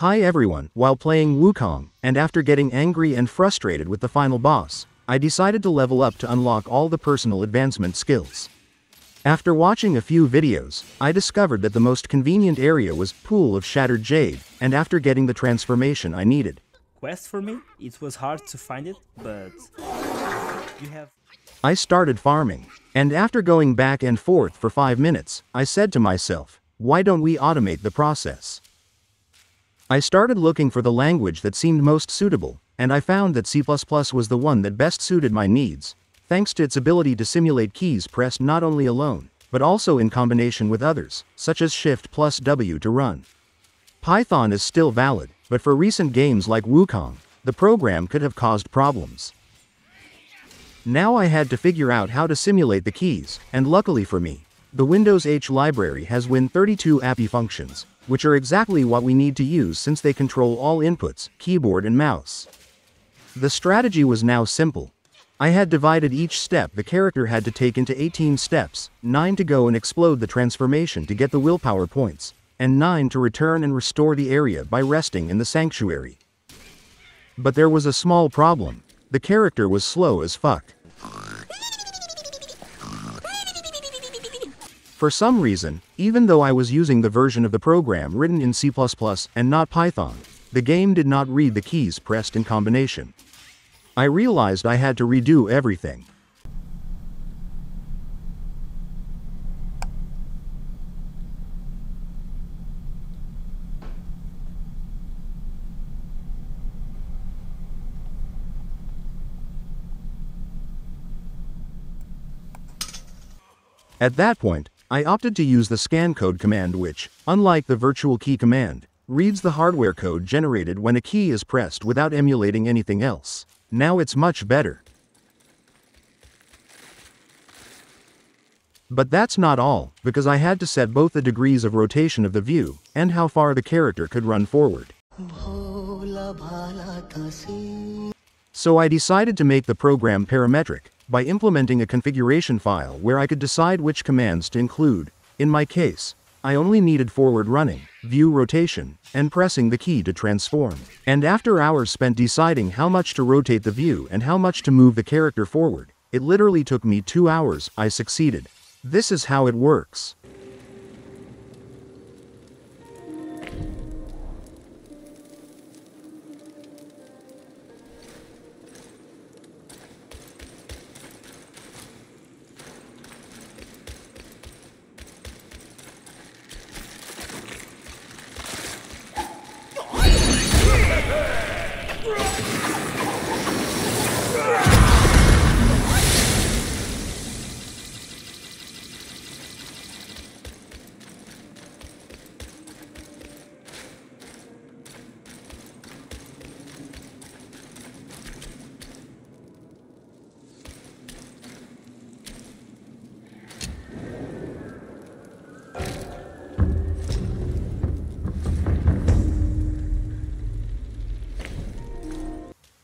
Hi everyone, while playing Wukong, and after getting angry and frustrated with the final boss, I decided to level up to unlock all the personal advancement skills. After watching a few videos, I discovered that the most convenient area was Pool of Shattered Jade, and after getting the transformation I needed, quest for me. It was hard to find it, but you have I started farming. And after going back and forth for 5 minutes, I said to myself, why don't we automate the process? I started looking for the language that seemed most suitable, and I found that C++ was the one that best suited my needs, thanks to its ability to simulate keys pressed not only alone, but also in combination with others, such as Shift plus W to run. Python is still valid, but for recent games like Wukong, the program could have caused problems. Now I had to figure out how to simulate the keys, and luckily for me, the Windows H library has Win32 API functions, which are exactly what we need to use since they control all inputs, keyboard and mouse. The strategy was now simple. I had divided each step the character had to take into 18 steps, 9 to go and explode the transformation to get the willpower points, and 9 to return and restore the area by resting in the sanctuary. But there was a small problem. The character was slow as fuck. For some reason, even though I was using the version of the program written in C++ and not Python, the game did not read the keys pressed in combination. I realized I had to redo everything. At that point, I opted to use the scan code command which, unlike the virtual key command, reads the hardware code generated when a key is pressed without emulating anything else. Now it's much better. But that's not all, because I had to set both the degrees of rotation of the view, and how far the character could run forward. So I decided to make the program parametric, by implementing a configuration file where I could decide which commands to include. In my case, I only needed forward running, view rotation, and pressing the key to transform. And after hours spent deciding how much to rotate the view and how much to move the character forward, it literally took me two hours, I succeeded. This is how it works.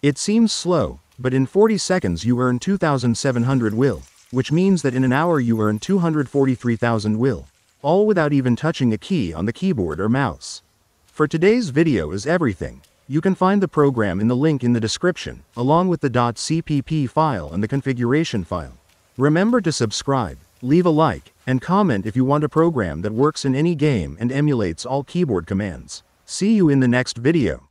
It seems slow, but in 40 seconds you earn 2,700 will, which means that in an hour you earn 243,000 will, all without even touching a key on the keyboard or mouse. For today's video is everything. You can find the program in the link in the description, along with the .cpp file and the configuration file. Remember to subscribe, leave a like, and comment if you want a program that works in any game and emulates all keyboard commands. See you in the next video.